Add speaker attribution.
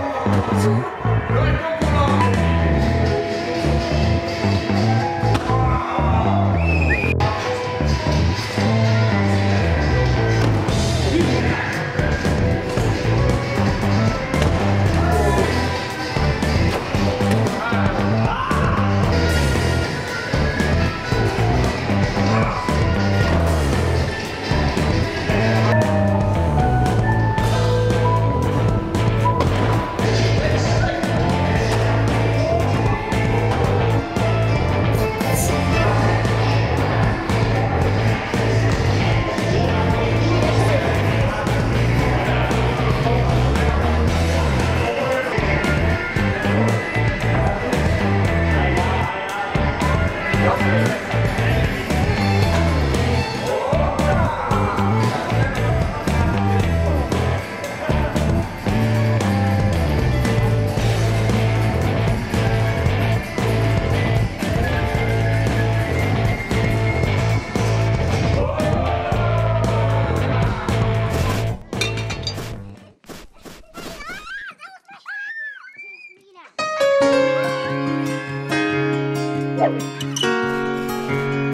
Speaker 1: Uhum. chậm.